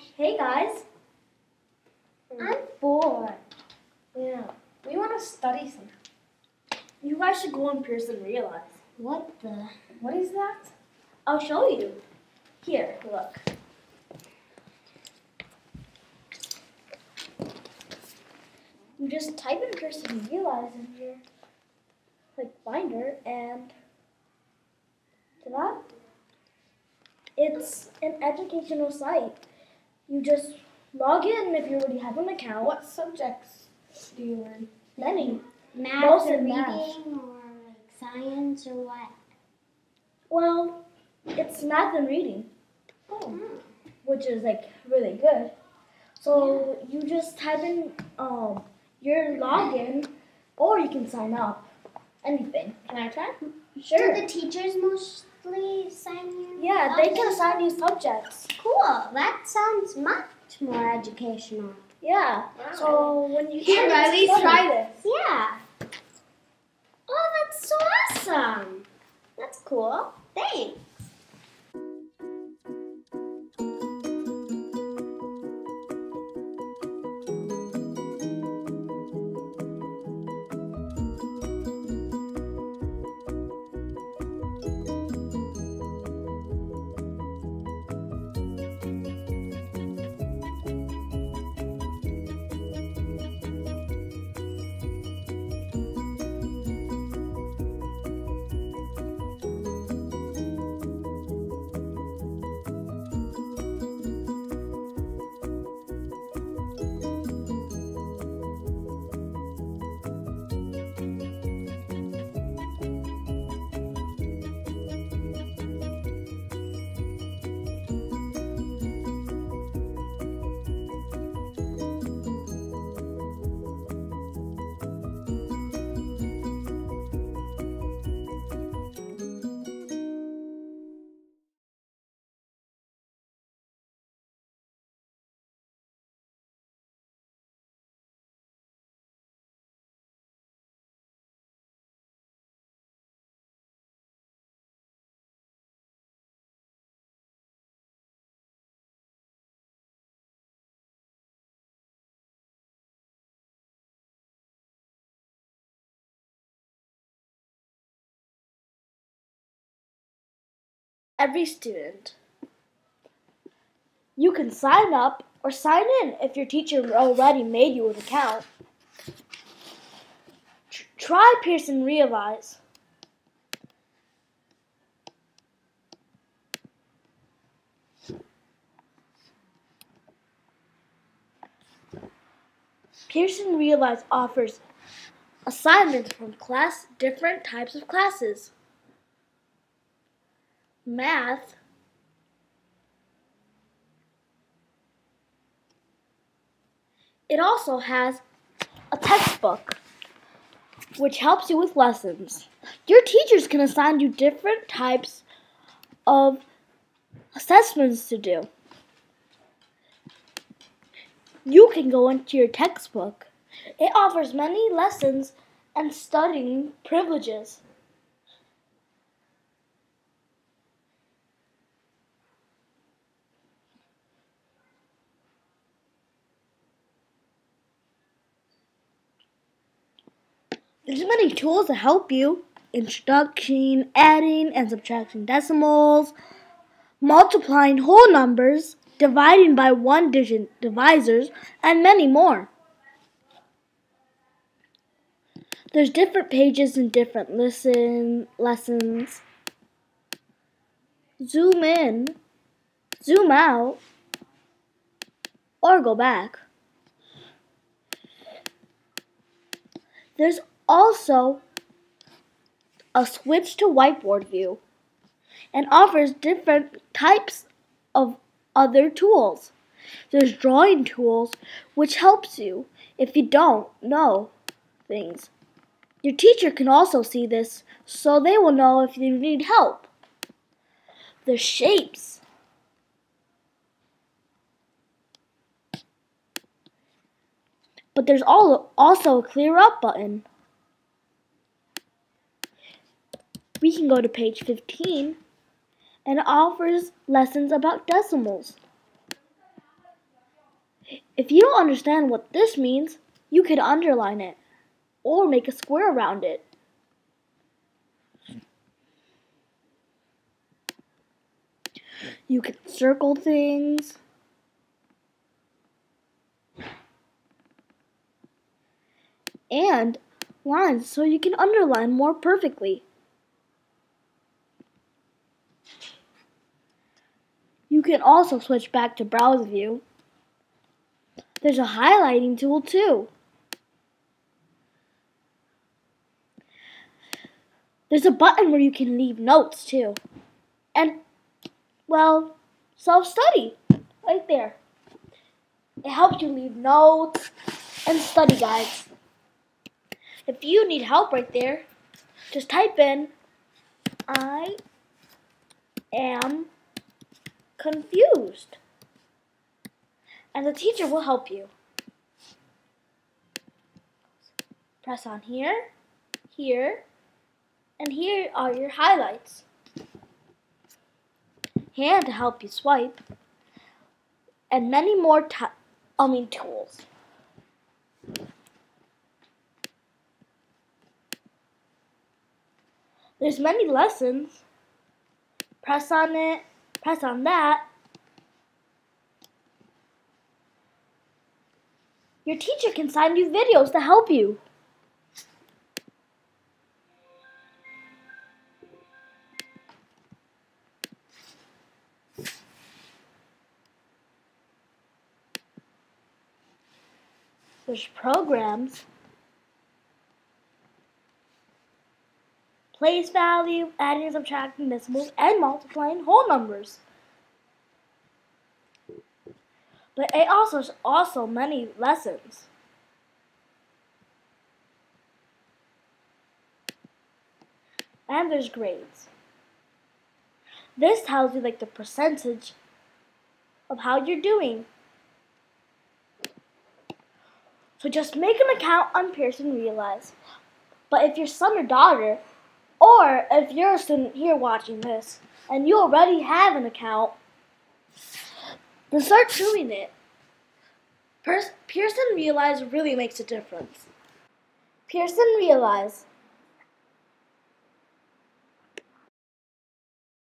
Hey guys. Hmm. I'm bored. Yeah. We want to study some. You guys should go on Pearson Realize. What the? What is that? I'll show you. Here, look. You just type in Pearson Realize in your like binder and ta It's an educational site. You just log in if you already have an account. What subjects do you learn? Many. Math Most or in reading math. or like science or what? Well, it's math and reading. Oh. which is like really good. So you just type in um, your login, or you can sign up. Anything. Can I try? Sure. Do the teachers mostly sign you? Yeah, they can assign you subjects. Cool. That sounds much more educational. Yeah. So when you start Riley, try this. Yeah. Oh, that's so awesome. That's cool. Thanks. Every student. You can sign up or sign in if your teacher already made you an account. Tr- try Pearson Realize. Pearson Realize offers assignments from class different types of classes. Math, It also has a textbook, which helps you with lessons. Your teachers can assign you different types of assessments to do. You can go into your textbook. It offers many lessons and studying privileges. There's many tools to help you. Introduction, adding and subtracting decimals, multiplying whole numbers, dividing by one digit divisors, and many more. There's different pages and different listen lessons. Zoom in, zoom out, or go back. There's also a switch to whiteboard view and offers different types of other tools. There's drawing tools which helps you if you don't know things. Your teacher can also see this so they will know if you need help. There's shapes. But there's al- also a clear up button. We can go to page 15 and offers lessons about decimals. If you don't understand what this means, you could underline it or make a square around it. You can circle things. And lines so you can underline more perfectly. You can also switch back to browse view. There's a highlighting tool too. There's a button where you can leave notes too. And, well, self study right there. It helps you leave notes and study guides. If you need help right there, just type in I am confused. And the teacher will help you. Press on here, here, and here are your highlights. Hand to help you swipe, and many more I mean tools. There's many lessons. Press on it, press on that. Your teacher can send you videos to help you. There's programs, place value, adding and subtracting decimals, and multiplying whole numbers. But it also has also many lessons. And there's grades. This tells you like the percentage of how you're doing. So just make an account on Pearson Realize. But if your son or daughter, or if you're a student here watching this, and you already have an account, then start doing it. Pearson Realize really makes a difference. Pearson Realize